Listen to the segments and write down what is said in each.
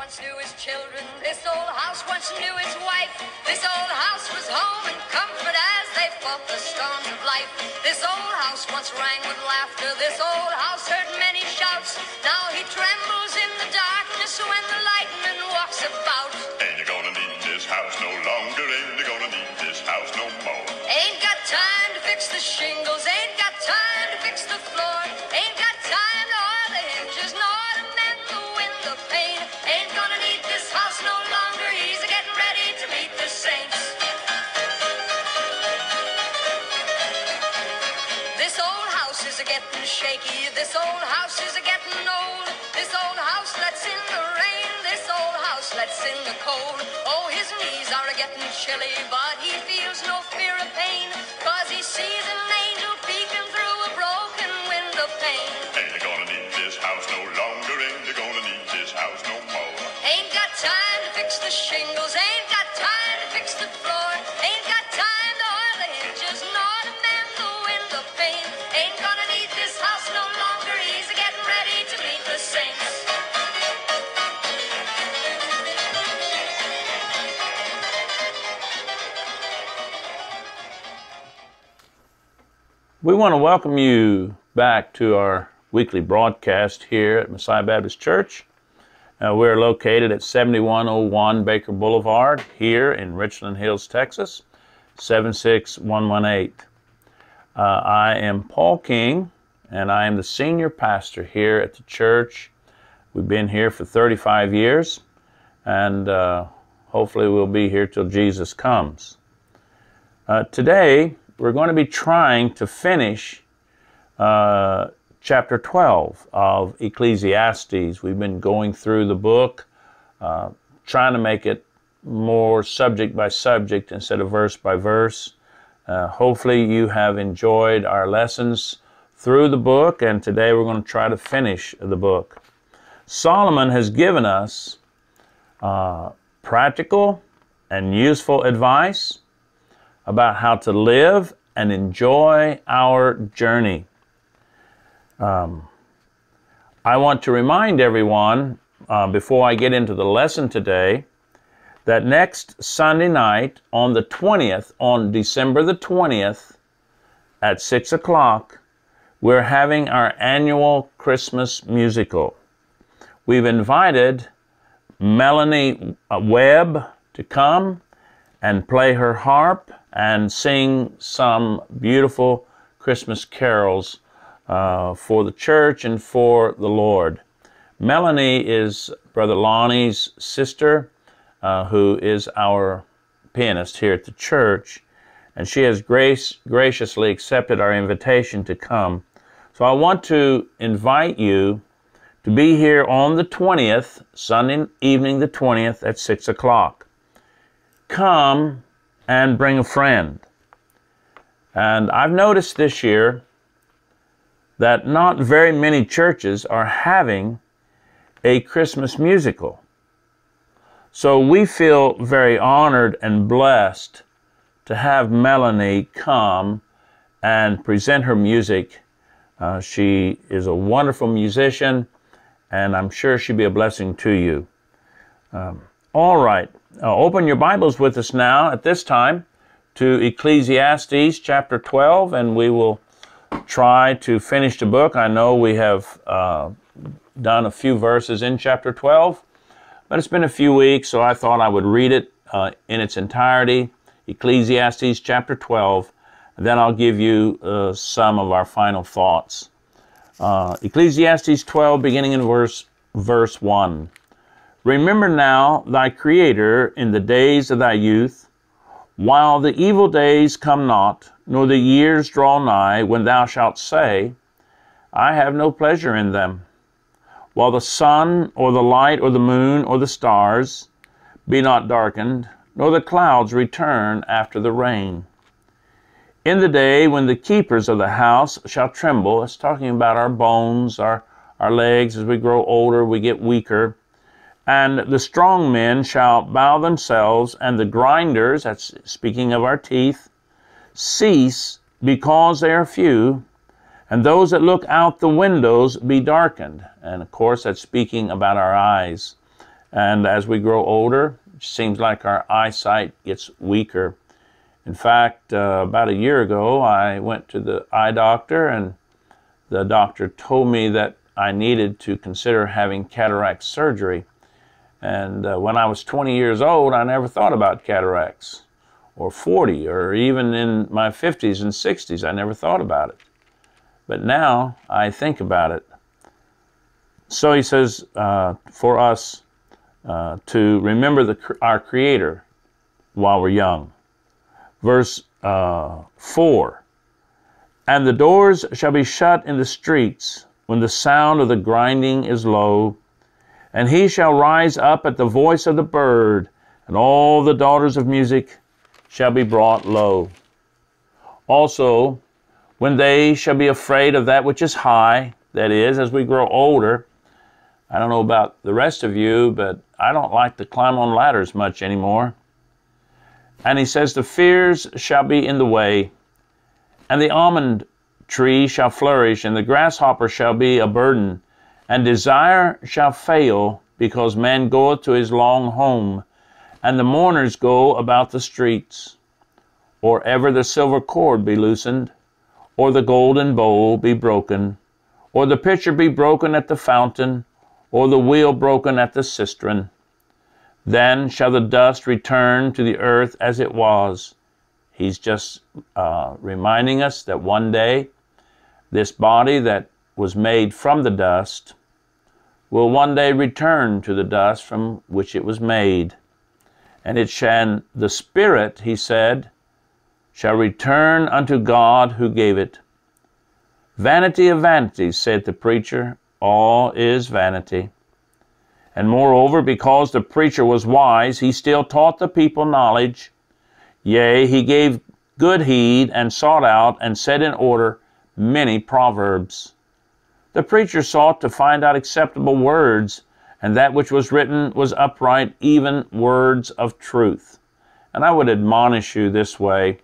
once knew his children. This old house once knew his wife. This old house was home and comfort as they fought the storms of life. This old house once rang with laughter. This old house heard many shouts. Now he trembles in the darkness when the lightning walks about. Ain't you gonna need this house no longer? Ain't you gonna need this house no more? Ain't got time to fix the shingles. Ain't got time to fix the floor. Ain't shaky. This old house is a getting old. This old house lets in the rain. This old house lets in the cold. Oh, his knees are a getting chilly, but he feels no fear of pain. Cause he sees an angel peeking through a broken window pane. Ain't gonna need this house no longer? Ain't gonna need this house no more? Ain't got time to fix the shingles. Ain't got time to fix the floor. Ain't We want to welcome you back to our weekly broadcast here at Messiah Baptist Church. Uh, we're located at 7101 Baker Boulevard here in Richland Hills, Texas, 76118. Uh, I am Paul King, and I am the senior pastor here at the church. We've been here for 35 years, and uh, hopefully we'll be here till Jesus comes. Uh, today, we're going to be trying to finish uh, chapter 12 of Ecclesiastes. We've been going through the book, uh, trying to make it more subject by subject instead of verse by verse. Uh, hopefully, you have enjoyed our lessons through the book, and today we're going to try to finish the book. Solomon has given us uh, practical and useful advice about how to live and enjoy our journey. Um, I want to remind everyone uh, before I get into the lesson today that next Sunday night on the 20th, on December the 20th at 6 o'clock, we're having our annual Christmas musical. We've invited Melanie Webb to come and play her harp and sing some beautiful Christmas carols uh, for the church and for the Lord. Melanie is Brother Lonnie's sister, uh, who is our pianist here at the church, and she has grace, graciously accepted our invitation to come. So I want to invite you to be here on the 20th, Sunday evening the 20th at 6 o'clock. Come and bring a friend. And I've noticed this year that not very many churches are having a Christmas musical. So we feel very honored and blessed to have Melanie come and present her music. Uh, she is a wonderful musician, and I'm sure she'll be a blessing to you. Um, all right, uh, open your Bibles with us now at this time to Ecclesiastes chapter 12, and we will try to finish the book. I know we have uh, done a few verses in chapter 12, but it's been a few weeks, so I thought I would read it uh, in its entirety. Ecclesiastes chapter 12, and then I'll give you uh, some of our final thoughts. Uh, Ecclesiastes 12, beginning in verse, verse 1. Remember now thy Creator in the days of thy youth, while the evil days come not, nor the years draw nigh, when thou shalt say, I have no pleasure in them. While the sun, or the light, or the moon, or the stars be not darkened, nor the clouds return after the rain. In the day when the keepers of the house shall tremble, it's talking about our bones, our, our legs, as we grow older, we get weaker. And the strong men shall bow themselves, and the grinders, that's speaking of our teeth, cease because they are few, and those that look out the windows be darkened. And of course, that's speaking about our eyes. And as we grow older, it seems like our eyesight gets weaker. In fact, uh, about a year ago, I went to the eye doctor, and the doctor told me that I needed to consider having cataract surgery. And uh, when I was 20 years old, I never thought about cataracts, or 40, or even in my 50s and 60s, I never thought about it. But now I think about it. So he says uh, for us uh, to remember the, our Creator while we're young. Verse uh, 4 And the doors shall be shut in the streets when the sound of the grinding is low, and he shall rise up at the voice of the bird, and all the daughters of music shall be brought low. Also, when they shall be afraid of that which is high, that is, as we grow older, I don't know about the rest of you, but I don't like to climb on ladders much anymore. And he says, The fears shall be in the way, and the almond tree shall flourish, and the grasshopper shall be a burden, and desire shall fail, because man goeth to his long home, and the mourners go about the streets. Or ever the silver cord be loosened, or the golden bowl be broken, or the pitcher be broken at the fountain, or the wheel broken at the cistern. Then shall the dust return to the earth as it was. He's just uh, reminding us that one day this body that was made from the dust will one day return to the dust from which it was made. And it shall, the Spirit, he said, shall return unto God who gave it. Vanity of vanities, said the preacher, all is vanity. And moreover, because the preacher was wise, he still taught the people knowledge. Yea, he gave good heed and sought out and set in order many proverbs. The preacher sought to find out acceptable words, and that which was written was upright, even words of truth. And I would admonish you this way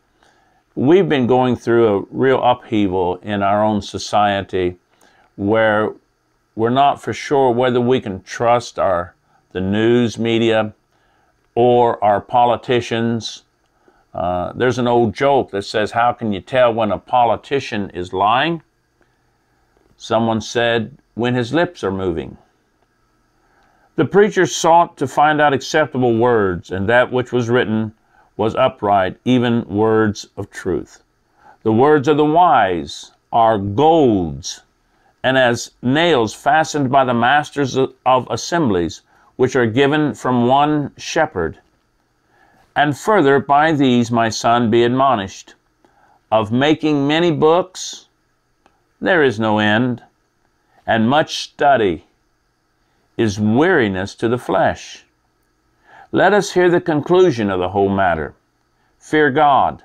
we've been going through a real upheaval in our own society where we're not for sure whether we can trust our the news media or our politicians. Uh, there's an old joke that says, How can you tell when a politician is lying? Someone said, When his lips are moving. The preacher sought to find out acceptable words, and that which was written was upright, even words of truth. The words of the wise are goads, and as nails fastened by the masters of assemblies, which are given from one shepherd. And further, by these, my son, be admonished. Of making many books, there is no end, and much study is weariness to the flesh. Let us hear the conclusion of the whole matter. Fear God,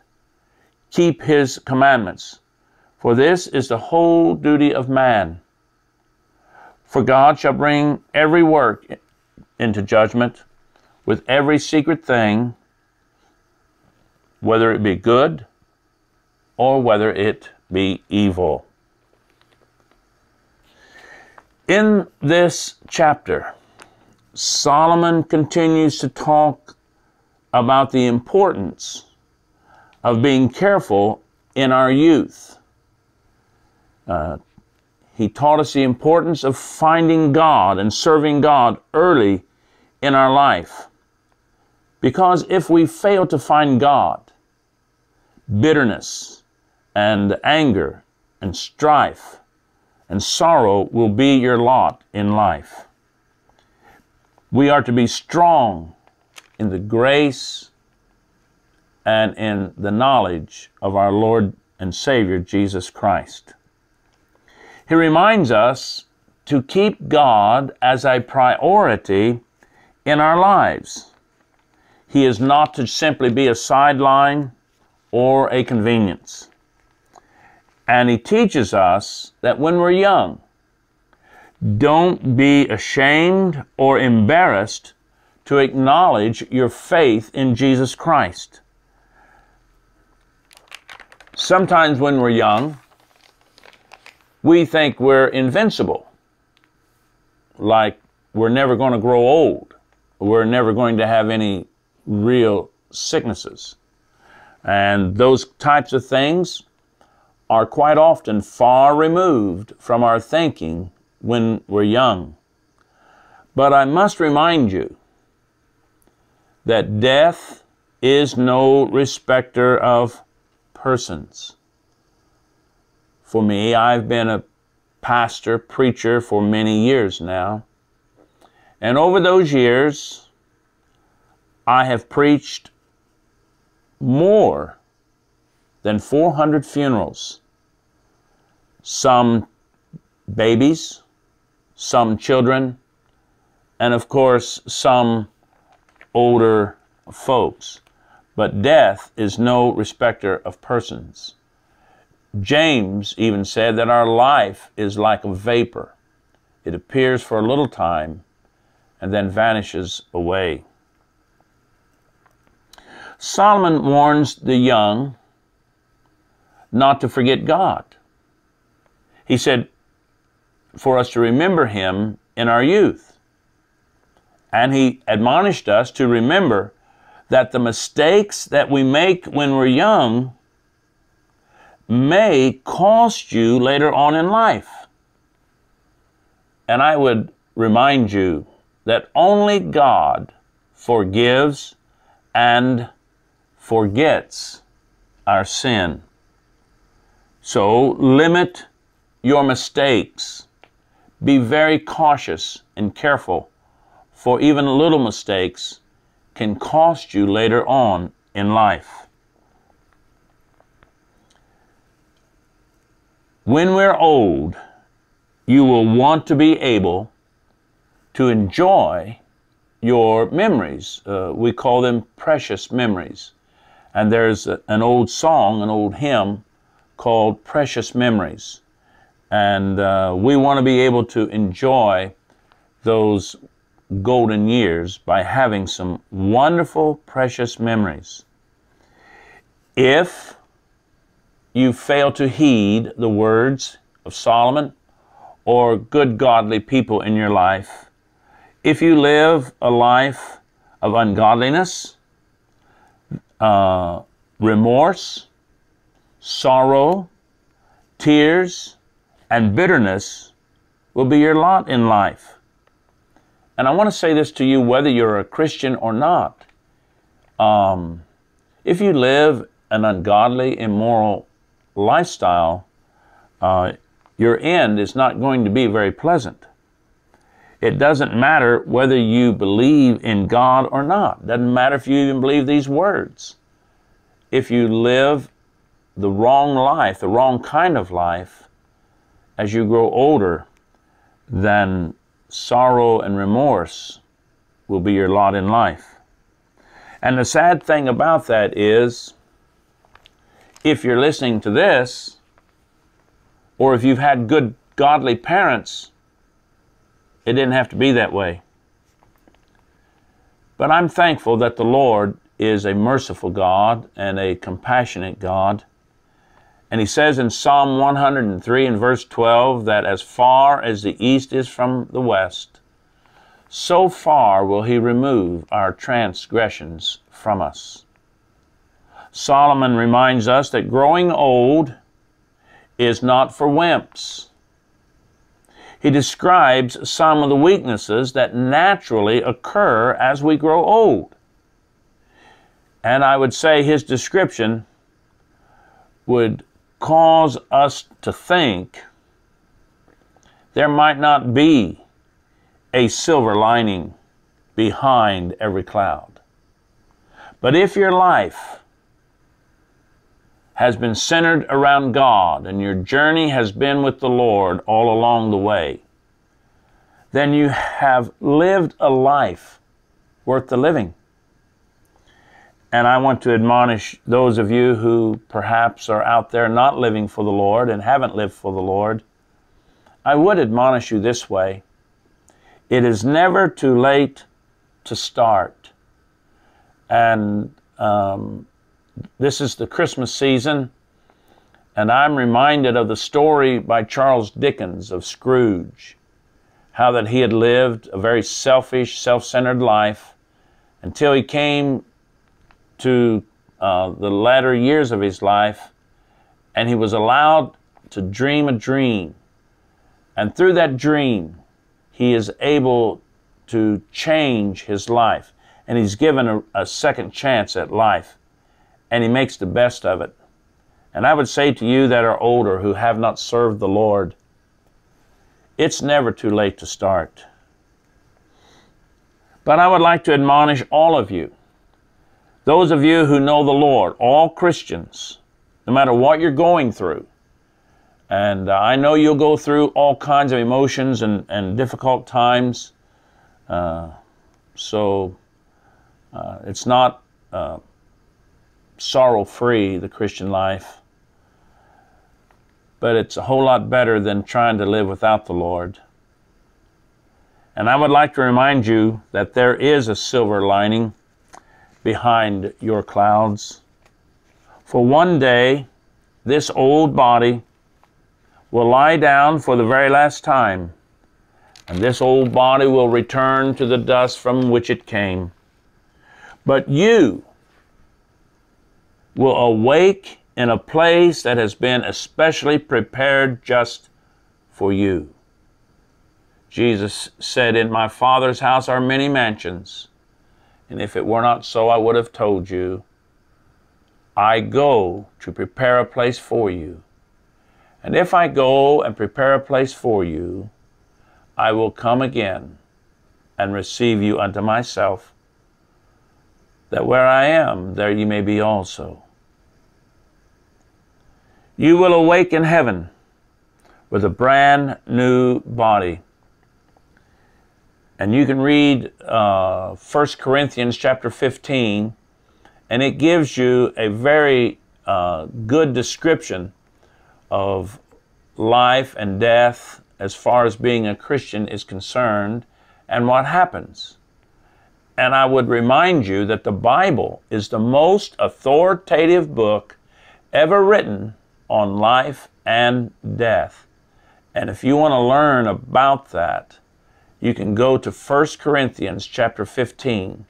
keep his commandments, for this is the whole duty of man. For God shall bring every work into judgment with every secret thing, whether it be good or whether it be evil. In this chapter, Solomon continues to talk about the importance of being careful in our youth. Uh, he taught us the importance of finding God and serving God early in our life. Because if we fail to find God, bitterness and anger and strife and sorrow will be your lot in life. We are to be strong in the grace and in the knowledge of our Lord and Savior Jesus Christ. He reminds us to keep God as a priority in our lives. He is not to simply be a sideline or a convenience. And he teaches us that when we're young, don't be ashamed or embarrassed to acknowledge your faith in Jesus Christ. Sometimes when we're young, we think we're invincible, like we're never going to grow old. we're never going to have any real sicknesses. And those types of things are quite often far removed from our thinking when we're young. But I must remind you that death is no respecter of persons. For me, I've been a pastor, preacher for many years now. And over those years, I have preached more than 400 funerals. Some babies, some children, and of course, some older folks. But death is no respecter of persons. James even said that our life is like a vapor. It appears for a little time and then vanishes away. Solomon warns the young not to forget God. He said, for us to remember Him in our youth. And He admonished us to remember that the mistakes that we make when we're young may cost you later on in life. And I would remind you that only God forgives and forgets our sin. So limit your mistakes. Be very cautious and careful, for even little mistakes can cost you later on in life. When we're old, you will want to be able to enjoy your memories. Uh, we call them precious memories. And there's a, an old song, an old hymn called Precious Memories. And uh, we want to be able to enjoy those golden years by having some wonderful, precious memories. If you fail to heed the words of Solomon or good, godly people in your life, if you live a life of ungodliness, uh, remorse, sorrow, tears, and bitterness will be your lot in life. And I want to say this to you whether you're a Christian or not. Um, if you live an ungodly, immoral lifestyle, uh, your end is not going to be very pleasant. It doesn't matter whether you believe in God or not. Doesn't matter if you even believe these words. If you live the wrong life, the wrong kind of life, as you grow older, then sorrow and remorse will be your lot in life. And the sad thing about that is, if you're listening to this, or if you've had good, godly parents, it didn't have to be that way. But I'm thankful that the Lord is a merciful God and a compassionate God. And he says in Psalm 103 and verse 12 that as far as the east is from the west, so far will he remove our transgressions from us. Solomon reminds us that growing old is not for wimps he describes some of the weaknesses that naturally occur as we grow old. And I would say his description would cause us to think there might not be a silver lining behind every cloud. But if your life has been centered around God and your journey has been with the Lord all along the way, then you have lived a life worth the living. And I want to admonish those of you who perhaps are out there not living for the Lord and haven't lived for the Lord. I would admonish you this way it is never too late to start. And um, this is the Christmas season, and I'm reminded of the story by Charles Dickens of Scrooge. how that he had lived a very selfish, self centered life until he came to uh, the latter years of his life and he was allowed to dream a dream. And through that dream, he is able to change his life. And he's given a, a second chance at life. And he makes the best of it. And I would say to you that are older who have not served the Lord, it's never too late to start. But I would like to admonish all of you, those of you who know the Lord, all Christians, no matter what you're going through. And uh, I know you'll go through all kinds of emotions and, and difficult times. Uh, so uh, it's not uh, sorrow free, the Christian life. But it's a whole lot better than trying to live without the Lord. And I would like to remind you that there is a silver lining behind your clouds. For one day, this old body will lie down for the very last time, and this old body will return to the dust from which it came. But you will awake in a place that has been especially prepared just for you. Jesus said, In my Father's house are many mansions, and if it were not so, I would have told you. I go to prepare a place for you. And if I go and prepare a place for you, I will come again and receive you unto myself, that where I am, there you may be also. You will awake in heaven with a brand new body. And you can read uh, 1 Corinthians chapter 15 and it gives you a very uh, good description of life and death as far as being a Christian is concerned and what happens. And I would remind you that the Bible is the most authoritative book ever written on life and death. And if you want to learn about that, you can go to 1 Corinthians chapter 15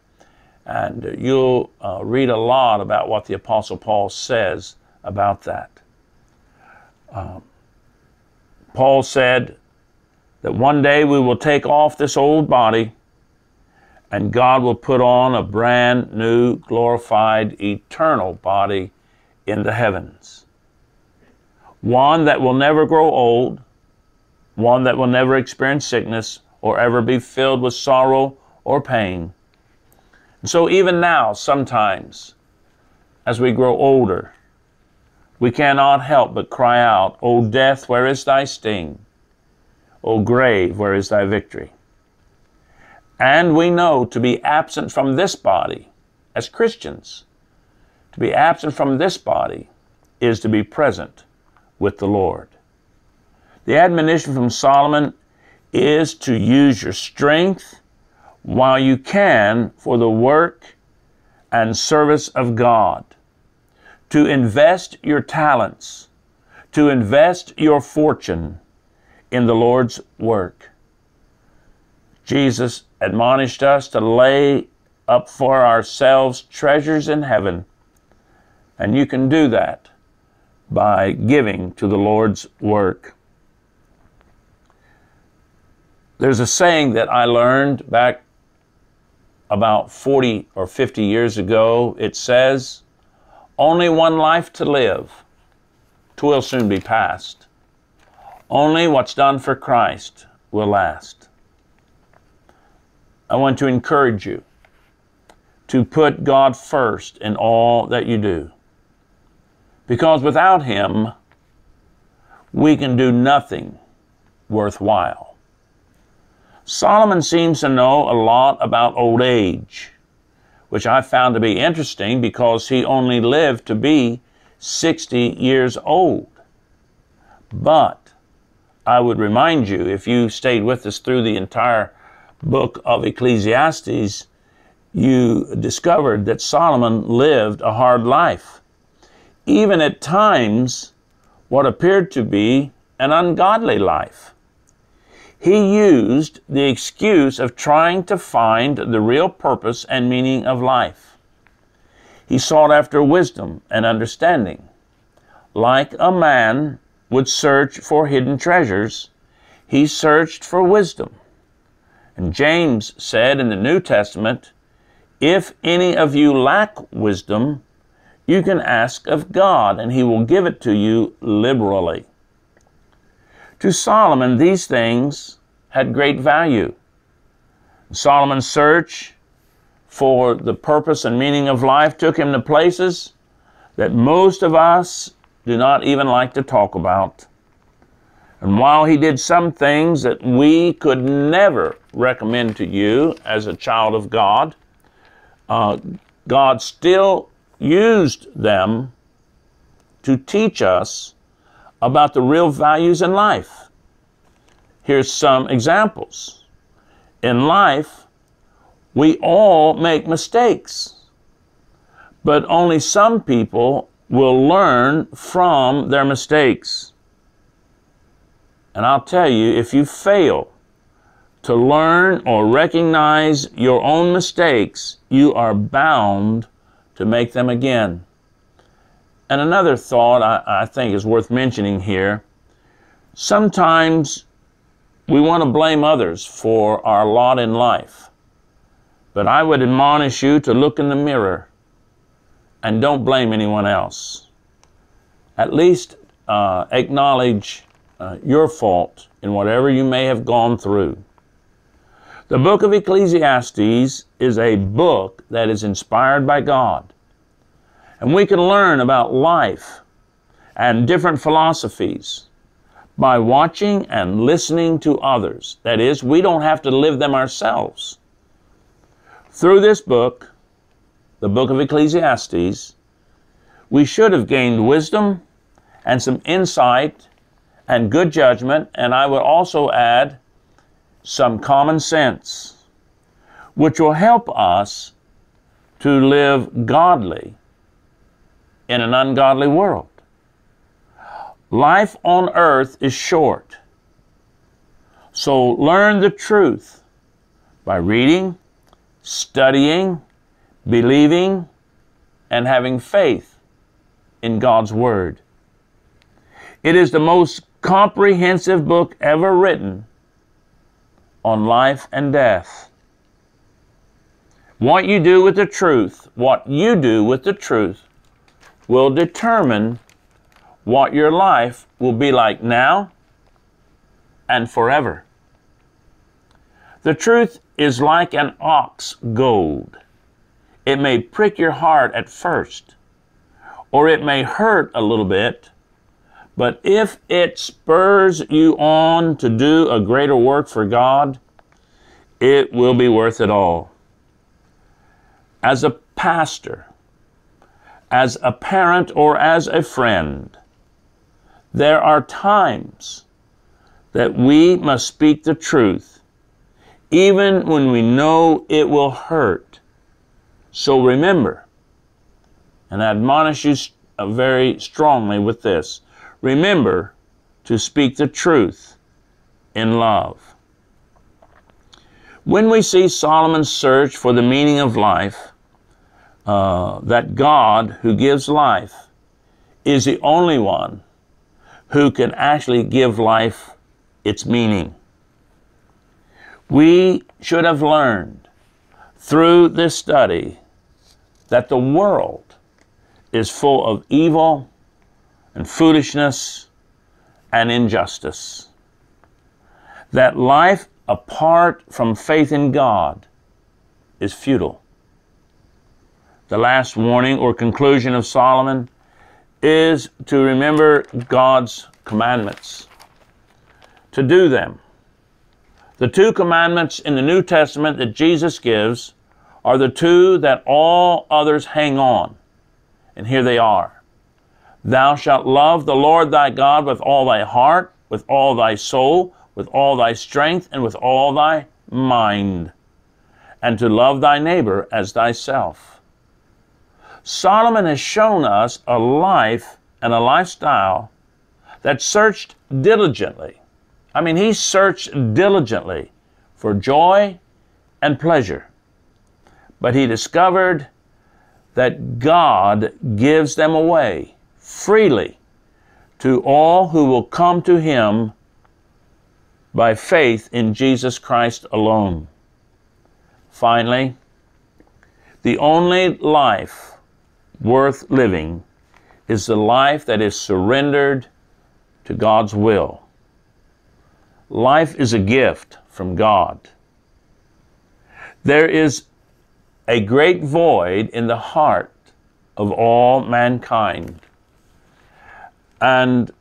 and you'll uh, read a lot about what the Apostle Paul says about that. Um, Paul said that one day we will take off this old body and God will put on a brand new, glorified, eternal body in the heavens. One that will never grow old, one that will never experience sickness or ever be filled with sorrow or pain and so, even now, sometimes, as we grow older, we cannot help but cry out, O death, where is thy sting? O grave, where is thy victory? And we know to be absent from this body, as Christians, to be absent from this body is to be present with the Lord. The admonition from Solomon is to use your strength while you can for the work and service of God, to invest your talents, to invest your fortune in the Lord's work. Jesus admonished us to lay up for ourselves treasures in heaven, and you can do that by giving to the Lord's work. There's a saying that I learned back about 40 or 50 years ago, it says, Only one life to live. Twill soon be past. Only what's done for Christ will last. I want to encourage you to put God first in all that you do. Because without Him, we can do nothing worthwhile. Solomon seems to know a lot about old age, which I found to be interesting because he only lived to be 60 years old. But I would remind you, if you stayed with us through the entire book of Ecclesiastes, you discovered that Solomon lived a hard life, even at times what appeared to be an ungodly life. He used the excuse of trying to find the real purpose and meaning of life. He sought after wisdom and understanding. Like a man would search for hidden treasures, he searched for wisdom. And James said in the New Testament, If any of you lack wisdom, you can ask of God, and he will give it to you liberally. To Solomon, these things had great value. Solomon's search for the purpose and meaning of life took him to places that most of us do not even like to talk about. And while he did some things that we could never recommend to you as a child of God, uh, God still used them to teach us about the real values in life. Here's some examples. In life, we all make mistakes, but only some people will learn from their mistakes. And I'll tell you, if you fail to learn or recognize your own mistakes, you are bound to make them again. And another thought I, I think is worth mentioning here sometimes we want to blame others for our lot in life. But I would admonish you to look in the mirror and don't blame anyone else. At least uh, acknowledge uh, your fault in whatever you may have gone through. The book of Ecclesiastes is a book that is inspired by God. And we can learn about life and different philosophies by watching and listening to others. That is, we don't have to live them ourselves. Through this book, the book of Ecclesiastes, we should have gained wisdom and some insight and good judgment, and I would also add some common sense, which will help us to live godly in an ungodly world. Life on earth is short. So learn the truth by reading, studying, believing, and having faith in God's Word. It is the most comprehensive book ever written on life and death. What you do with the truth, what you do with the truth, will determine what your life will be like now and forever. The truth is like an ox goad. It may prick your heart at first, or it may hurt a little bit, but if it spurs you on to do a greater work for God, it will be worth it all. As a pastor, as a parent or as a friend, there are times that we must speak the truth, even when we know it will hurt. So remember, and I admonish you uh, very strongly with this remember to speak the truth in love. When we see Solomon's search for the meaning of life, uh, that God, who gives life, is the only one who can actually give life its meaning. We should have learned through this study that the world is full of evil and foolishness and injustice. That life apart from faith in God is futile the last warning or conclusion of Solomon is to remember God's commandments, to do them. The two commandments in the New Testament that Jesus gives are the two that all others hang on. And here they are Thou shalt love the Lord thy God with all thy heart, with all thy soul, with all thy strength, and with all thy mind, and to love thy neighbor as thyself. Solomon has shown us a life and a lifestyle that searched diligently I mean, he searched diligently for joy and pleasure. But he discovered that God gives them away freely to all who will come to him by faith in Jesus Christ alone. Finally, the only life worth living is the life that is surrendered to God's will. Life is a gift from God. There is a great void in the heart of all mankind. And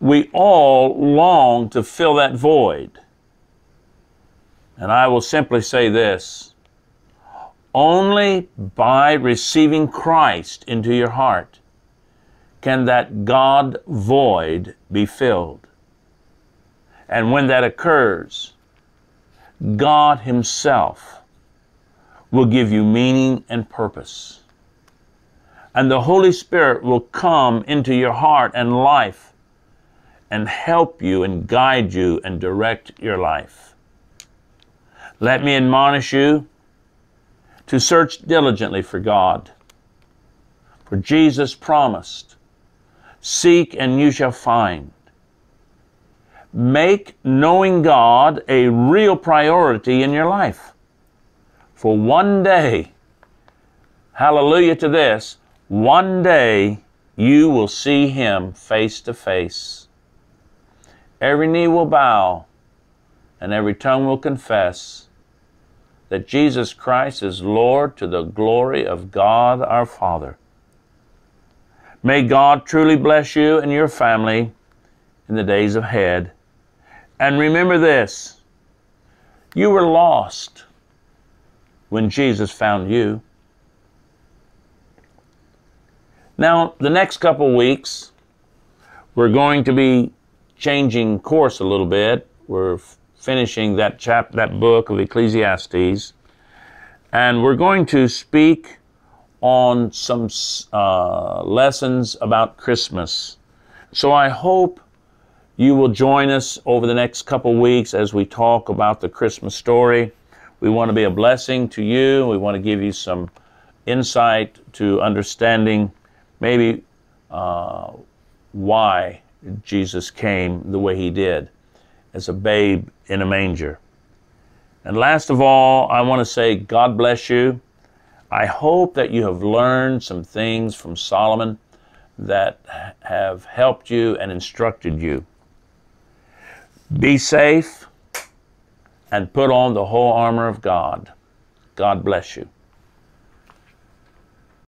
we all long to fill that void. And I will simply say this only by receiving Christ into your heart can that God void be filled. And when that occurs, God Himself will give you meaning and purpose. And the Holy Spirit will come into your heart and life and help you and guide you and direct your life. Let me admonish you to search diligently for God. For Jesus promised, Seek and you shall find. Make knowing God a real priority in your life. For one day, hallelujah to this, one day you will see Him face to face. Every knee will bow and every tongue will confess that Jesus Christ is Lord to the glory of God our Father. May God truly bless you and your family in the days ahead. And remember this you were lost when Jesus found you. Now, the next couple weeks, we're going to be changing course a little bit. We're finishing that chap that book of Ecclesiastes, and we're going to speak on some uh, lessons about Christmas. So I hope you will join us over the next couple weeks as we talk about the Christmas story. We want to be a blessing to you. We want to give you some insight to understanding maybe uh, why Jesus came the way he did as a babe in a manger. And last of all, I want to say, God bless you. I hope that you have learned some things from Solomon that have helped you and instructed you. Be safe and put on the whole armor of God. God bless you.